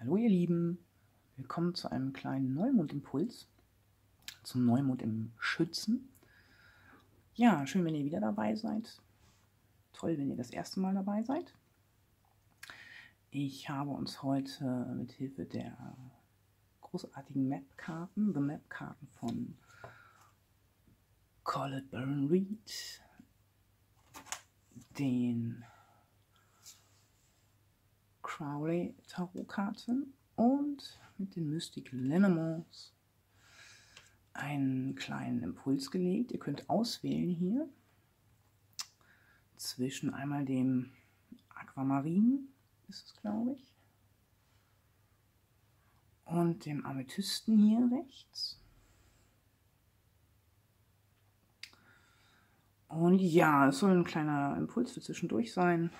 Hallo ihr Lieben, willkommen zu einem kleinen Neumondimpuls, zum Neumond im Schützen. Ja, schön, wenn ihr wieder dabei seid. Toll, wenn ihr das erste Mal dabei seid. Ich habe uns heute mit Hilfe der großartigen Map-Karten, The Map-Karten von Colette Baron Reed, den Crowley Tarotkarten und mit den Mystic Lenormands einen kleinen Impuls gelegt. Ihr könnt auswählen hier zwischen einmal dem Aquamarin, ist es glaube ich, und dem Amethysten hier rechts. Und ja, es soll ein kleiner Impuls für zwischendurch sein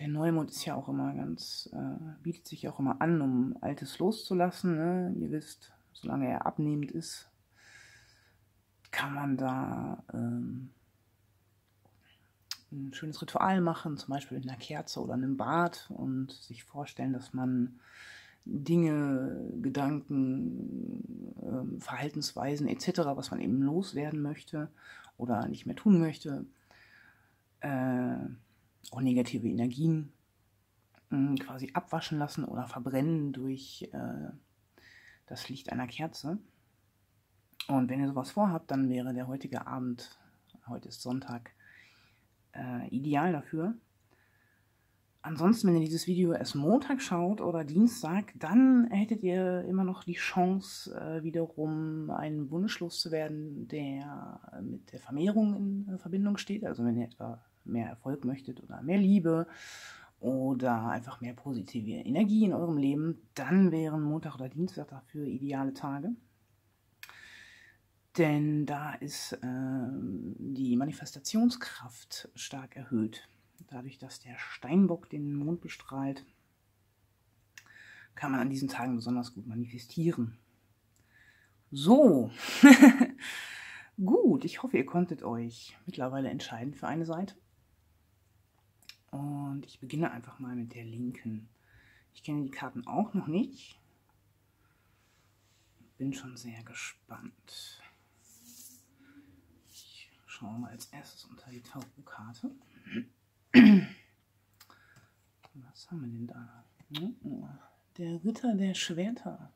der Neumond ist ja auch immer ganz, äh, bietet sich auch immer an, um Altes loszulassen. Ne? Ihr wisst, solange er abnehmend ist, kann man da ähm, ein schönes Ritual machen, zum Beispiel mit einer Kerze oder einem Bad und sich vorstellen, dass man Dinge, Gedanken, äh, Verhaltensweisen etc., was man eben loswerden möchte oder nicht mehr tun möchte, äh, auch negative Energien mh, quasi abwaschen lassen oder verbrennen durch äh, das Licht einer Kerze. Und wenn ihr sowas vorhabt, dann wäre der heutige Abend, heute ist Sonntag, äh, ideal dafür. Ansonsten, wenn ihr dieses Video erst Montag schaut oder Dienstag, dann hättet ihr immer noch die Chance, äh, wiederum einen Wunsch loszuwerden, der mit der Vermehrung in Verbindung steht. Also wenn ihr etwa mehr Erfolg möchtet oder mehr Liebe oder einfach mehr positive Energie in eurem Leben, dann wären Montag oder Dienstag dafür ideale Tage. Denn da ist äh, die Manifestationskraft stark erhöht. Dadurch, dass der Steinbock den Mond bestrahlt, kann man an diesen Tagen besonders gut manifestieren. So, gut, ich hoffe, ihr konntet euch mittlerweile entscheiden für eine Seite. Und ich beginne einfach mal mit der linken. Ich kenne die Karten auch noch nicht. Bin schon sehr gespannt. Ich schaue mal als erstes unter die Tarotkarte. Was haben wir denn da? Der Ritter der Schwerter.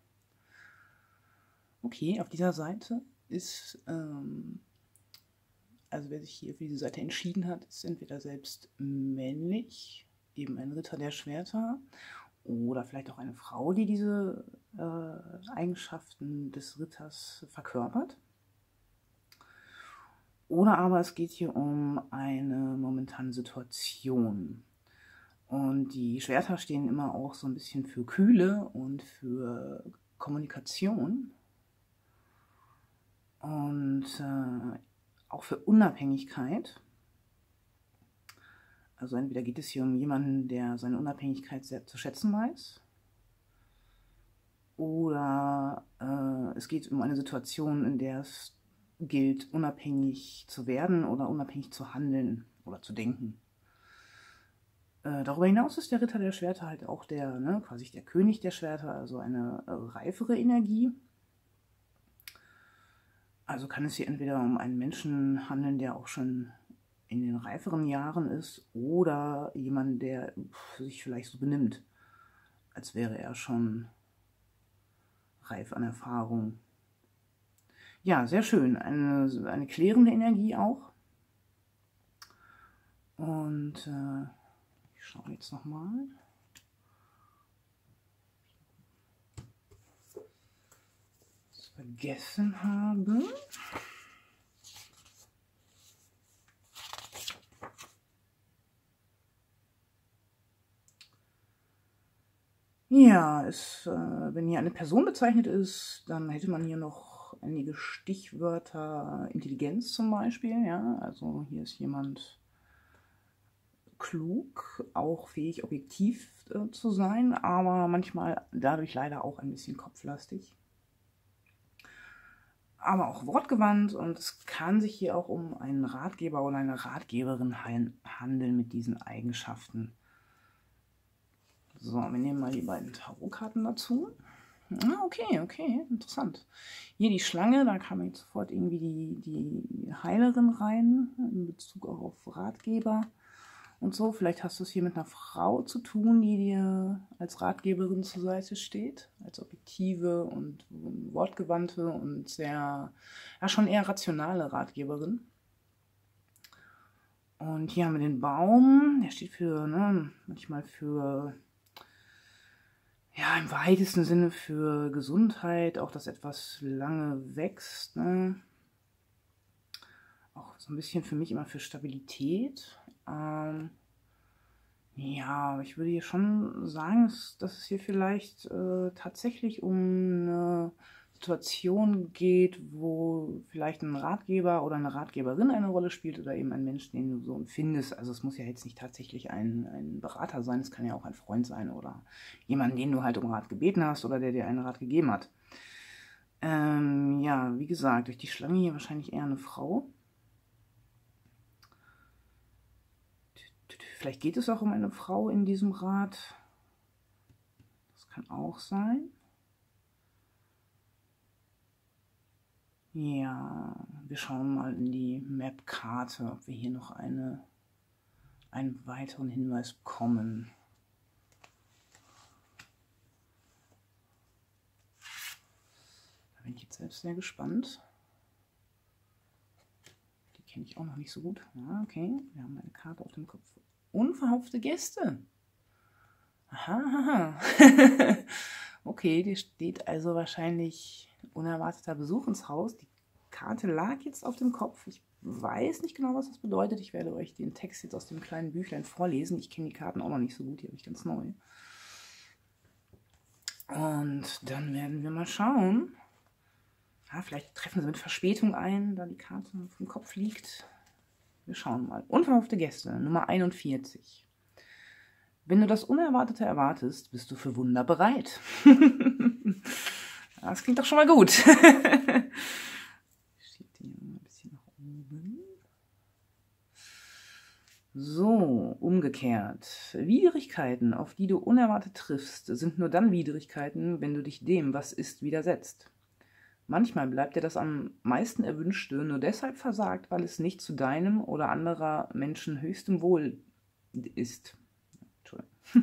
Okay, auf dieser Seite ist ähm, also wer sich hier für diese Seite entschieden hat, ist entweder selbst männlich, eben ein Ritter der Schwerter, oder vielleicht auch eine Frau, die diese äh, Eigenschaften des Ritters verkörpert. Oder aber es geht hier um eine momentane Situation. Und die Schwerter stehen immer auch so ein bisschen für Kühle und für Kommunikation. Und äh, auch für Unabhängigkeit. Also entweder geht es hier um jemanden, der seine Unabhängigkeit sehr zu schätzen weiß, oder äh, es geht um eine Situation, in der es gilt, unabhängig zu werden oder unabhängig zu handeln oder zu denken. Äh, darüber hinaus ist der Ritter der Schwerter halt auch der, ne, quasi der König der Schwerter, also eine äh, reifere Energie. Also kann es hier entweder um einen Menschen handeln, der auch schon in den reiferen Jahren ist, oder jemand, der sich vielleicht so benimmt, als wäre er schon reif an Erfahrung. Ja, sehr schön. Eine, eine klärende Energie auch. Und äh, ich schaue jetzt nochmal. mal. Vergessen habe. Ja, es, äh, wenn hier eine Person bezeichnet ist, dann hätte man hier noch einige Stichwörter, Intelligenz zum Beispiel, ja, also hier ist jemand klug, auch fähig, objektiv äh, zu sein, aber manchmal dadurch leider auch ein bisschen kopflastig aber auch wortgewandt und es kann sich hier auch um einen Ratgeber oder eine Ratgeberin handeln mit diesen Eigenschaften. So, wir nehmen mal die beiden Tarotkarten dazu. Ah, okay, okay, interessant. Hier die Schlange, da kam jetzt sofort irgendwie die, die Heilerin rein, in Bezug auch auf Ratgeber und so. Vielleicht hast du es hier mit einer Frau zu tun, die dir als Ratgeberin zur Seite steht, als objektive und wortgewandte und sehr, ja, schon eher rationale Ratgeberin. Und hier haben wir den Baum, der steht für, ne, manchmal für ja, im weitesten Sinne für Gesundheit, auch dass etwas lange wächst. Ne? Auch so ein bisschen für mich immer für Stabilität. Ähm, ja, ich würde hier schon sagen, dass es hier vielleicht äh, tatsächlich um eine Situation geht, wo vielleicht ein Ratgeber oder eine Ratgeberin eine Rolle spielt oder eben ein Mensch, den du so empfindest. Also es muss ja jetzt nicht tatsächlich ein, ein Berater sein, es kann ja auch ein Freund sein oder jemand, den du halt um Rat gebeten hast oder der dir einen Rat gegeben hat. Ähm, ja, wie gesagt, durch die Schlange hier wahrscheinlich eher eine Frau. Vielleicht geht es auch um eine Frau in diesem Rat. Das kann auch sein. Ja, wir schauen mal in die Map-Karte, ob wir hier noch eine, einen weiteren Hinweis bekommen. Da bin ich jetzt selbst sehr gespannt. Die kenne ich auch noch nicht so gut. Ja, okay, wir haben eine Karte auf dem Kopf. Unverhoffte Gäste. Aha, okay, die steht also wahrscheinlich unerwarteter Besuch ins Haus. Die Karte lag jetzt auf dem Kopf. Ich weiß nicht genau, was das bedeutet. Ich werde euch den Text jetzt aus dem kleinen Büchlein vorlesen. Ich kenne die Karten auch noch nicht so gut, die habe ich ganz neu. Und dann werden wir mal schauen. Ja, vielleicht treffen sie mit Verspätung ein, da die Karte vom Kopf liegt. Wir schauen mal. Unverhoffte Gäste, Nummer 41. Wenn du das Unerwartete erwartest, bist du für Wunder bereit. Das klingt doch schon mal gut. ich schiebe den ein bisschen nach oben. So, umgekehrt. Widrigkeiten, auf die du unerwartet triffst, sind nur dann Widrigkeiten, wenn du dich dem, was ist, widersetzt. Manchmal bleibt dir das am meisten Erwünschte nur deshalb versagt, weil es nicht zu deinem oder anderer Menschen höchstem Wohl ist.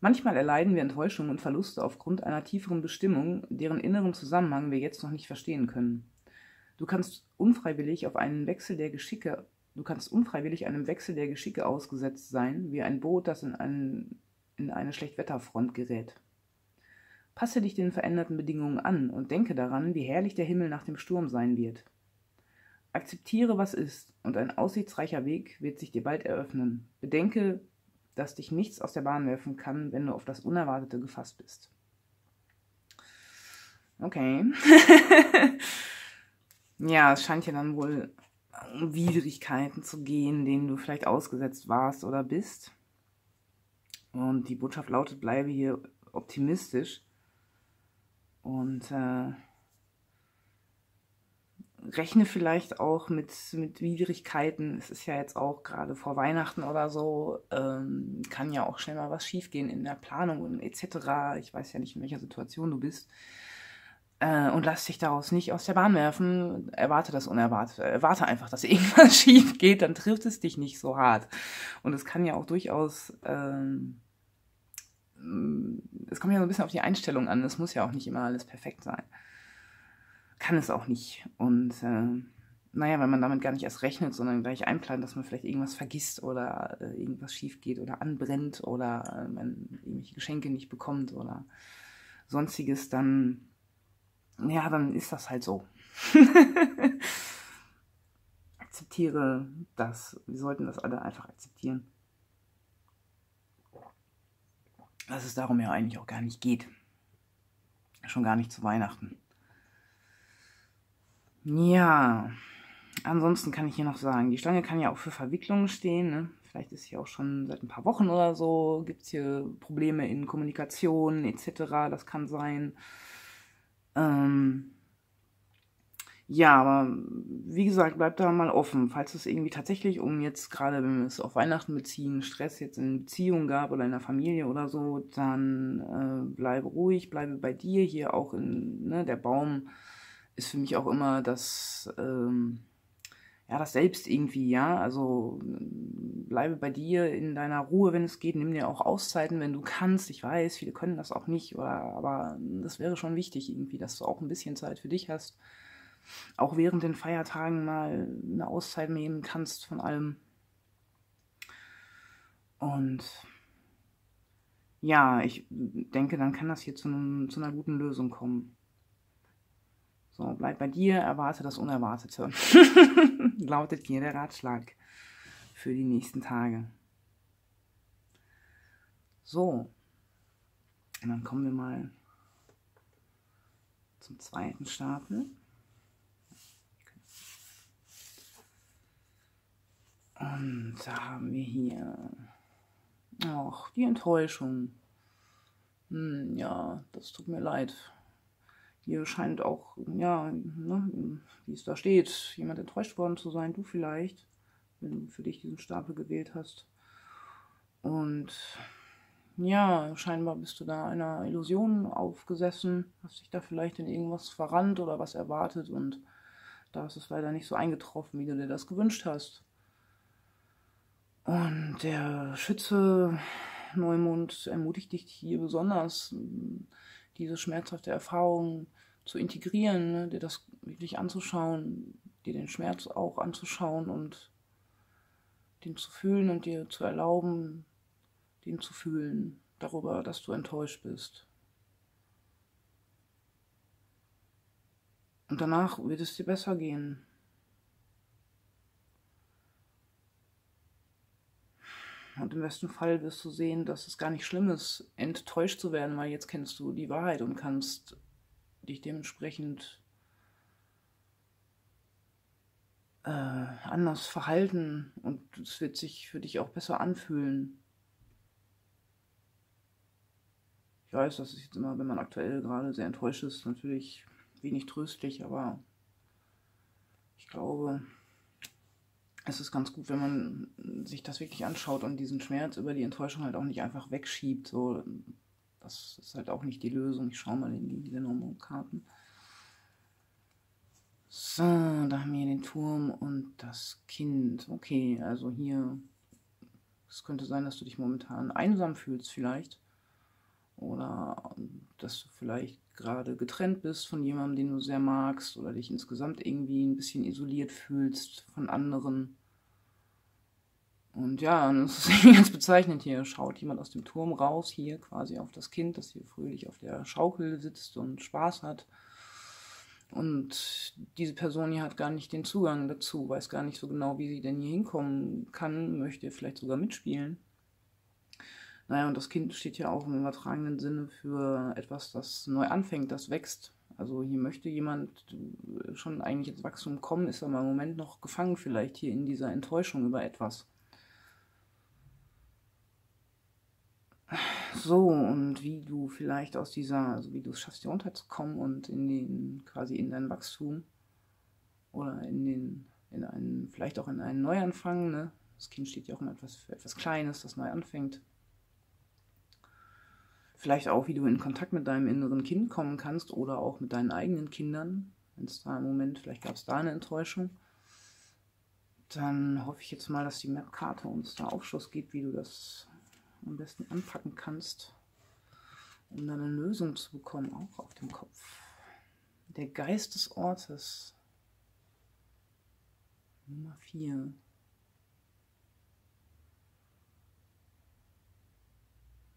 Manchmal erleiden wir Enttäuschungen und Verluste aufgrund einer tieferen Bestimmung, deren inneren Zusammenhang wir jetzt noch nicht verstehen können. Du kannst unfreiwillig auf einen Wechsel der Geschicke, du kannst unfreiwillig einem Wechsel der Geschicke ausgesetzt sein, wie ein Boot, das in, einen, in eine Schlechtwetterfront gerät. Passe dich den veränderten Bedingungen an und denke daran, wie herrlich der Himmel nach dem Sturm sein wird. Akzeptiere, was ist, und ein aussichtsreicher Weg wird sich dir bald eröffnen. Bedenke, dass dich nichts aus der Bahn werfen kann, wenn du auf das Unerwartete gefasst bist. Okay. ja, es scheint ja dann wohl um Widrigkeiten zu gehen, denen du vielleicht ausgesetzt warst oder bist. Und die Botschaft lautet, bleibe hier optimistisch. Und äh, rechne vielleicht auch mit, mit Widrigkeiten. Es ist ja jetzt auch gerade vor Weihnachten oder so, ähm, kann ja auch schnell mal was schiefgehen in der Planung und etc. Ich weiß ja nicht, in welcher Situation du bist. Äh, und lass dich daraus nicht aus der Bahn werfen. Erwarte das Unerwartete. Erwarte einfach, dass irgendwas schief geht, dann trifft es dich nicht so hart. Und es kann ja auch durchaus. Ähm, es kommt ja so ein bisschen auf die Einstellung an. Es muss ja auch nicht immer alles perfekt sein kann es auch nicht. Und äh, naja, wenn man damit gar nicht erst rechnet, sondern gleich einplant, dass man vielleicht irgendwas vergisst oder äh, irgendwas schief geht oder anbrennt oder äh, man irgendwelche Geschenke nicht bekommt oder sonstiges, dann, ja, dann ist das halt so. Akzeptiere das. Wir sollten das alle einfach akzeptieren. Dass es darum ja eigentlich auch gar nicht geht. Schon gar nicht zu Weihnachten. Ja, ansonsten kann ich hier noch sagen, die Stange kann ja auch für Verwicklungen stehen. Ne? Vielleicht ist hier auch schon seit ein paar Wochen oder so, gibt es hier Probleme in Kommunikation etc. Das kann sein. Ähm, Ja, aber wie gesagt, bleibt da mal offen. Falls es irgendwie tatsächlich um jetzt gerade, wenn wir es auf Weihnachten beziehen, Stress jetzt in Beziehung gab oder in der Familie oder so, dann äh, bleibe ruhig, bleibe bei dir. Hier auch in, ne, der Baum ist für mich auch immer das, ähm, ja, das Selbst irgendwie, ja. Also bleibe bei dir in deiner Ruhe, wenn es geht. Nimm dir auch Auszeiten, wenn du kannst. Ich weiß, viele können das auch nicht, oder, aber das wäre schon wichtig irgendwie, dass du auch ein bisschen Zeit für dich hast auch während den Feiertagen mal eine Auszeit nehmen kannst von allem. Und ja, ich denke, dann kann das hier zu, einem, zu einer guten Lösung kommen. So, bleib bei dir, erwarte das Unerwartete. Lautet hier der Ratschlag für die nächsten Tage. So, und dann kommen wir mal zum zweiten Stapel. Und da haben wir hier ach, die Enttäuschung. Hm, ja, das tut mir leid. Hier scheint auch, ja, ne, wie es da steht, jemand enttäuscht worden zu sein. Du vielleicht, wenn du für dich diesen Stapel gewählt hast. Und ja, scheinbar bist du da einer Illusion aufgesessen, hast dich da vielleicht in irgendwas verrannt oder was erwartet und da ist es leider nicht so eingetroffen, wie du dir das gewünscht hast. Und der Schütze Neumond ermutigt dich hier besonders, diese schmerzhafte Erfahrung zu integrieren, ne, dir das wirklich anzuschauen, dir den Schmerz auch anzuschauen und den zu fühlen und dir zu erlauben, den zu fühlen, darüber, dass du enttäuscht bist. Und danach wird es dir besser gehen. Und im besten Fall wirst du sehen, dass es gar nicht schlimm ist, enttäuscht zu werden, weil jetzt kennst du die Wahrheit und kannst dich dementsprechend äh, anders verhalten und es wird sich für dich auch besser anfühlen. Ich weiß, das ist jetzt immer, wenn man aktuell gerade sehr enttäuscht ist, natürlich wenig tröstlich, aber ich glaube, es ist ganz gut, wenn man sich das wirklich anschaut und diesen Schmerz über die Enttäuschung halt auch nicht einfach wegschiebt. So, das ist halt auch nicht die Lösung. Ich schaue mal in die, Lenormand-Karten. So, da haben wir den Turm und das Kind. Okay, also hier, es könnte sein, dass du dich momentan einsam fühlst vielleicht. Oder dass du vielleicht gerade getrennt bist von jemandem, den du sehr magst. Oder dich insgesamt irgendwie ein bisschen isoliert fühlst von anderen. Und ja, das ist irgendwie ganz bezeichnend hier. Schaut jemand aus dem Turm raus, hier quasi auf das Kind, das hier fröhlich auf der Schaukel sitzt und Spaß hat. Und diese Person hier hat gar nicht den Zugang dazu, weiß gar nicht so genau, wie sie denn hier hinkommen kann, möchte vielleicht sogar mitspielen. Naja, und das Kind steht ja auch im übertragenen Sinne für etwas, das neu anfängt, das wächst. Also hier möchte jemand schon eigentlich ins Wachstum kommen, ist aber im Moment noch gefangen vielleicht hier in dieser Enttäuschung über etwas. So, und wie du vielleicht aus dieser, also wie du es schaffst, hier runterzukommen und in den, quasi in dein Wachstum oder in den, in einen, vielleicht auch in einen Neuanfang, ne? Das Kind steht ja auch immer etwas für etwas Kleines, das neu anfängt. Vielleicht auch, wie du in Kontakt mit deinem inneren Kind kommen kannst oder auch mit deinen eigenen Kindern, wenn es da im Moment, vielleicht gab es da eine Enttäuschung. Dann hoffe ich jetzt mal, dass die Map-Karte uns da Aufschluss gibt, wie du das am besten anpacken kannst, um dann eine Lösung zu bekommen, auch auf dem Kopf. Der Geist des Ortes. Nummer 4.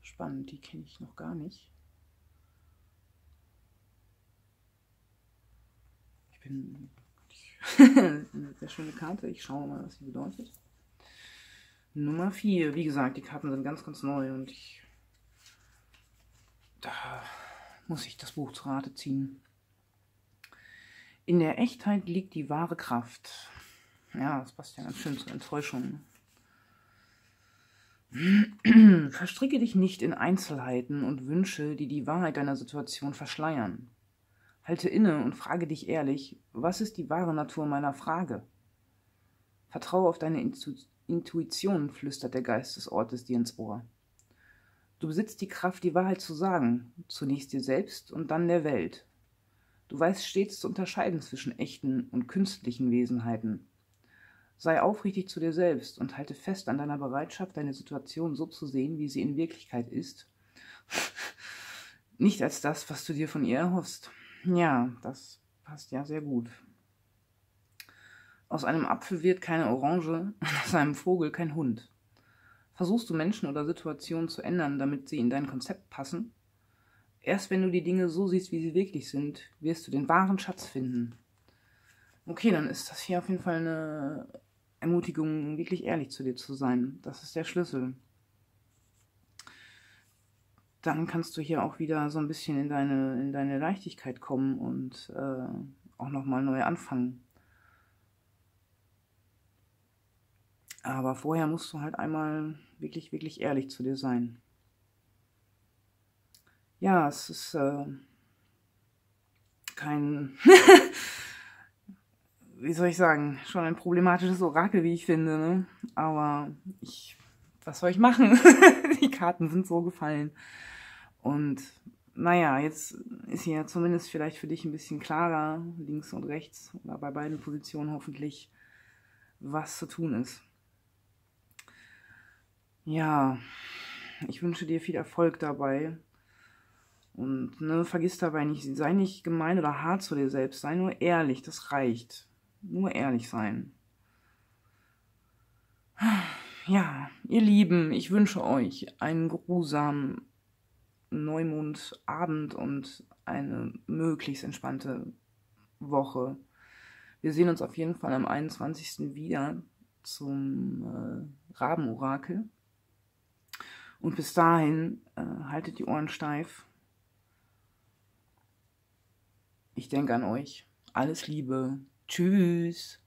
Spannend, die kenne ich noch gar nicht. Ich bin eine sehr schöne Karte. Ich schaue mal, was sie bedeutet. Nummer 4. Wie gesagt, die Karten sind ganz, ganz neu und ich. Da muss ich das Buch zu Rate ziehen. In der Echtheit liegt die wahre Kraft. Ja, das passt ja ganz schön zur Enttäuschung. Verstricke dich nicht in Einzelheiten und Wünsche, die die Wahrheit deiner Situation verschleiern. Halte inne und frage dich ehrlich, was ist die wahre Natur meiner Frage? Vertraue auf deine Intu Intuition, flüstert der Geist des Ortes dir ins Ohr. Du besitzt die Kraft, die Wahrheit zu sagen, zunächst dir selbst und dann der Welt. Du weißt stets zu unterscheiden zwischen echten und künstlichen Wesenheiten. Sei aufrichtig zu dir selbst und halte fest an deiner Bereitschaft, deine Situation so zu sehen, wie sie in Wirklichkeit ist, nicht als das, was du dir von ihr erhoffst. Ja, das passt ja sehr gut. Aus einem Apfel wird keine Orange, aus einem Vogel kein Hund. Versuchst du Menschen oder Situationen zu ändern, damit sie in dein Konzept passen? Erst wenn du die Dinge so siehst, wie sie wirklich sind, wirst du den wahren Schatz finden. Okay, dann ist das hier auf jeden Fall eine Ermutigung, wirklich ehrlich zu dir zu sein. Das ist der Schlüssel. Dann kannst du hier auch wieder so ein bisschen in deine, in deine Leichtigkeit kommen und äh, auch nochmal neu anfangen. Aber vorher musst du halt einmal wirklich, wirklich ehrlich zu dir sein. Ja, es ist äh, kein, wie soll ich sagen, schon ein problematisches Orakel, wie ich finde. Ne? Aber ich, was soll ich machen? Die Karten sind so gefallen. Und naja, jetzt ist hier zumindest vielleicht für dich ein bisschen klarer, links und rechts, oder bei beiden Positionen hoffentlich, was zu tun ist. Ja, ich wünsche dir viel Erfolg dabei. Und ne, vergiss dabei nicht, sei nicht gemein oder hart zu dir selbst, sei nur ehrlich, das reicht. Nur ehrlich sein. Ja, ihr Lieben, ich wünsche euch einen grusamen Neumondabend und eine möglichst entspannte Woche. Wir sehen uns auf jeden Fall am 21. wieder zum äh, Rabenorakel. Und bis dahin äh, haltet die Ohren steif. Ich denke an euch. Alles Liebe. Tschüss.